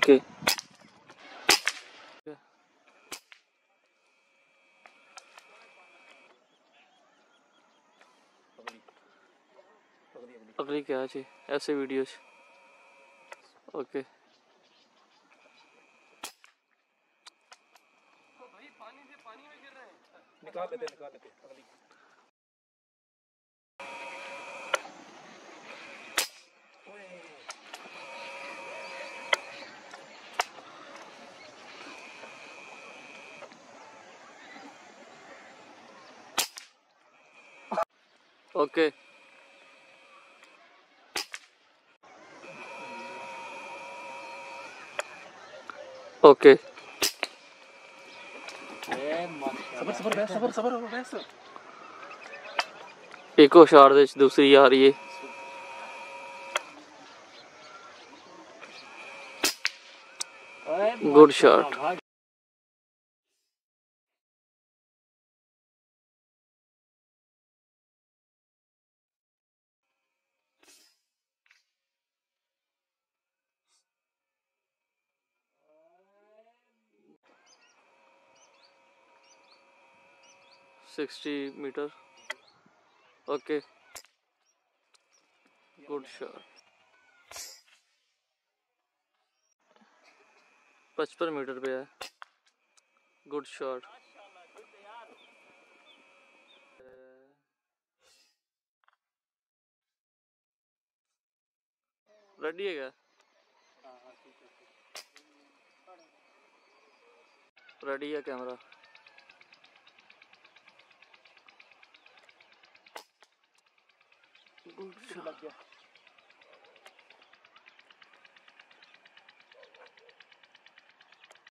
Okay अगली क्या जी? ऐसे वीडियोस ओके निकाल लेते निकाल लेते अगली ओके ओके सबर सबर सबर सबर एक और शार दे दूसरी आ रही है good shot sixty metre. Okay. Good shot पचपन मीटर पे है। गुड शॉट रेडी है क्या? रेडी है कैमरा बिल्कुल लग गया